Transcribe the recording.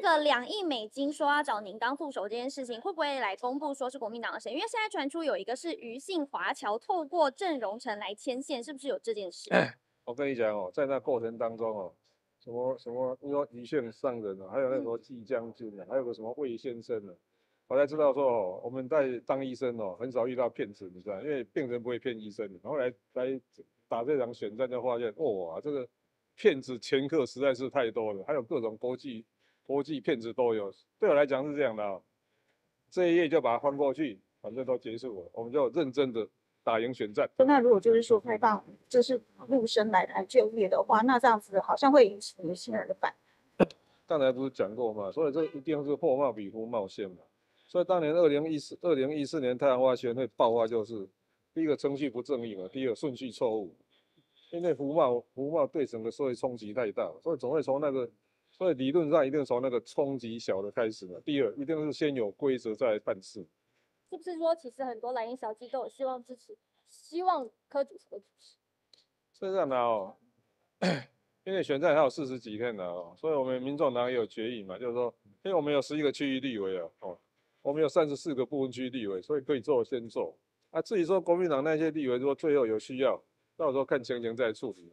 个两亿美金说要找您当副手这件事情，会不会来公布说是国民党的谁？因为现在传出有一个是余姓华侨透过郑荣成来牵线，是不是有这件事？我跟你讲哦，在那过程当中哦，什么什么，你说余县上人啊，还有那个什么季将军啊，还有个什么魏先生啊，我才知道说哦，我们在当医生哦，很少遇到骗子，你知道，因为病人不会骗医生。然后来来打这场选战，就发现哇，这个骗子前客实在是太多了，还有各种国际国际骗子都有。对我来讲是这样的啊，这一页就把它翻过去，反正都结束了，我们就认真的打赢选战。那如果就是说开放，就是陆生来来就业的话，那这样子好像会引起年轻人的反。刚才不是讲过嘛，所以这一定是破帽比夫冒险嘛。所以当年二零一四二零一四年太阳花学会爆发，就是第一个程序不正义嘛，第二个顺序错误，因为服贸服贸对整个社会冲击太大，所以总会从那个，所以理论上一定从那个冲击小的开始嘛。第二，一定是先有规则再来办事。是不是说，其实很多蓝营小鸡都有希望支持，希望柯主席的支持？是这样的哦，因为选战还有四十几天呢哦，所以我们民众党也有决议嘛，就是说，因为我们有十一个区域立委啊，哦。我们有三十四个部分区立委，所以可以做先做。啊，至于说国民党那些立委，如果最后有需要，到时候看情形再处理。